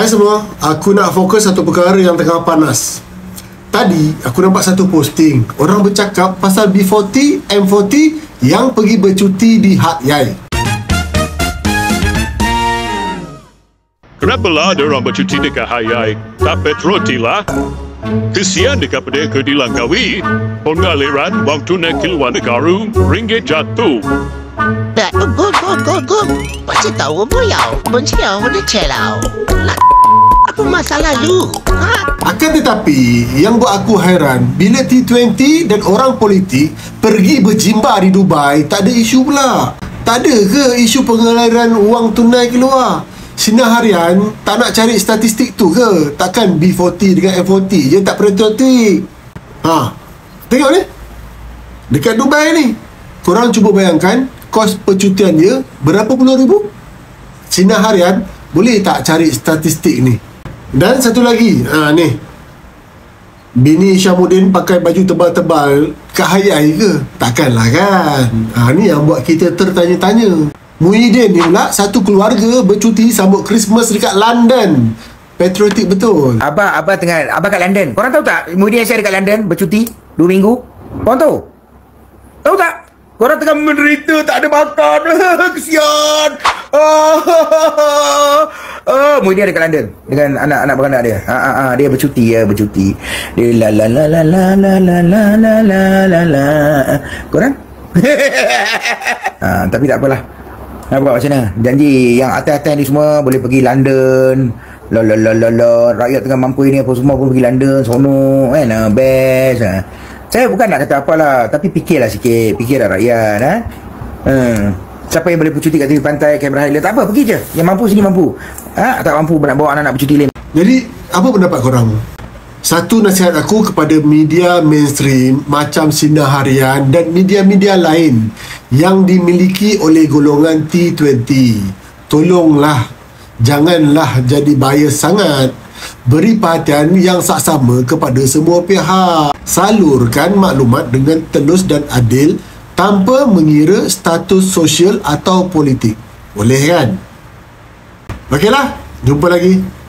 Hai semua, aku nak fokus satu perkara yang tengah panas. Tadi aku nampak satu posting Orang bercakap pasal B40, M40 yang pergi bercuti di Hat Yai Kenapalah ada orang bercuti dekat Hayai? Tak petroti lah. Kesian dekat pada ke dilangkawi. Pengaliran wang tunai ke luar negara, ringgit jatuh. Pasti tahu beliau mencium di celau. Apa masalah lu? Ha? Akan tetapi, yang buat aku hairan, bila T20 dan orang politik pergi berjimba di Dubai, tak ada isu pula. Tak ada ke isu pengaliran wang tunai keluar? Sinar harian tak nak cari statistik tu ke? Takkan B40 dengan F40 je tak perhatik. Ha, tengok ni. Dekat Dubai ni. Korang cuba bayangkan, Kos percutian dia Berapa puluh ribu Sinar harian Boleh tak cari statistik ni Dan satu lagi ha, Ni Bini Syamuddin pakai baju tebal-tebal Kat hayai ke? Takkanlah kan ha, Ni yang buat kita tertanya-tanya Muhyiddin ni pula Satu keluarga bercuti sambut Christmas dekat London Patriotik betul Abah, Abah tengah, Abah kat London. Korang tahu tak, Muhyiddin saya dekat London, bercuti, dua minggu. Korang tahu? Tahu tak? Korang tengah menderita, tak ada makan. Kesian. Ah, ah, Muhyiddin ada kat London dengan anak-anak beranak dia. Ha, ha, ha, dia bercuti, ya, bercuti. Dia la la la la la la la la la la la la. Korang? ha, tapi tak apalah. Nak buat macam mana? Janji yang atas-atas ni semua boleh pergi London. La la la la la. Rakyat tengah mampu ini apa semua pun pergi London. Sono kan. Ah, best. Ah. Saya bukan nak kata apalah. Tapi fikirlah sikit. Fikirlah rakyat. Ha? Hmm. Siapa yang boleh bercuti kat tepi pantai, Cameron Highland. Tak apa, pergi je. Yang mampu sini mampu. Ha? Tak mampu nak bawa anak-anak bercuti lain. Jadi, apa pendapat korang? Satu nasihat aku kepada media mainstream macam Sinar Harian dan media-media lain yang dimiliki oleh golongan T20. Tolonglah, janganlah jadi bias sangat. Beri perhatian yang saksama kepada semua pihak. Salurkan maklumat dengan telus dan adil tanpa mengira status sosial atau politik. Boleh kan? Okeylah, jumpa lagi.